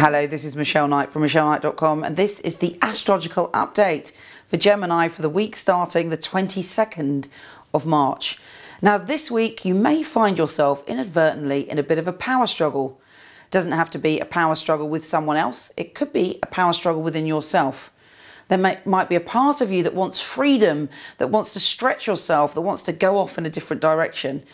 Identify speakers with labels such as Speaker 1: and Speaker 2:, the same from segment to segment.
Speaker 1: Hello, this is Michele Knight from micheleknight.com, and this is the astrological update for Gemini for the week starting the 22nd of March. Now, this week you may find yourself inadvertently in a bit of a power struggle. It doesn't have to be a power struggle with someone else, it could be a power struggle within yourself. There may, might be a part of you that wants freedom, that wants to stretch yourself, that wants to go off in a different direction.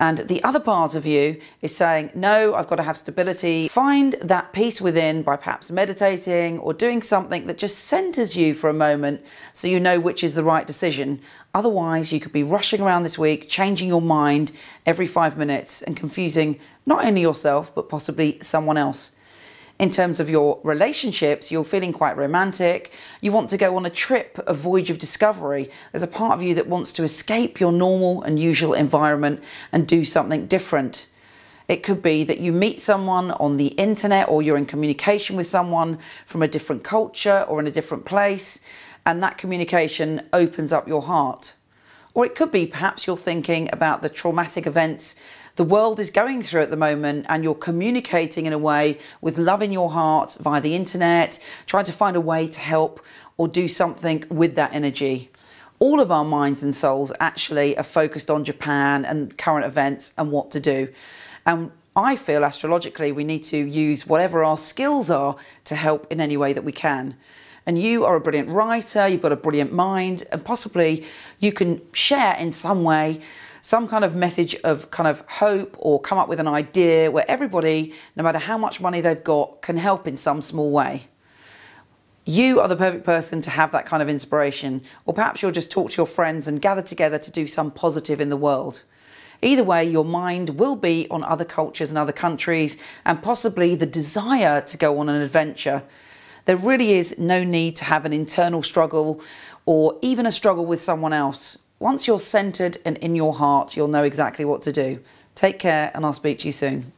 Speaker 1: And the other part of you is saying, no, I've got to have stability. Find that peace within by perhaps meditating or doing something that just centers you for a moment so you know which is the right decision. Otherwise, you could be rushing around this week, changing your mind every five minutes and confusing not only yourself, but possibly someone else in terms of your relationships, you're feeling quite romantic. You want to go on a trip, a voyage of discovery. There's a part of you that wants to escape your normal and usual environment and do something different. It could be that you meet someone on the internet or you're in communication with someone from a different culture or in a different place, and that communication opens up your heart. Or it could be perhaps you're thinking about the traumatic events the world is going through at the moment and you're communicating in a way with love in your heart via the internet, trying to find a way to help or do something with that energy. All of our minds and souls actually are focused on Japan and current events and what to do. And I feel astrologically we need to use whatever our skills are to help in any way that we can. And you are a brilliant writer, you've got a brilliant mind, and possibly you can share in some way some kind of message of kind of hope or come up with an idea where everybody, no matter how much money they've got, can help in some small way. You are the perfect person to have that kind of inspiration, or perhaps you'll just talk to your friends and gather together to do some positive in the world. Either way, your mind will be on other cultures and other countries, and possibly the desire to go on an adventure. There really is no need to have an internal struggle or even a struggle with someone else. Once you're centered and in your heart, you'll know exactly what to do. Take care, and I'll speak to you soon.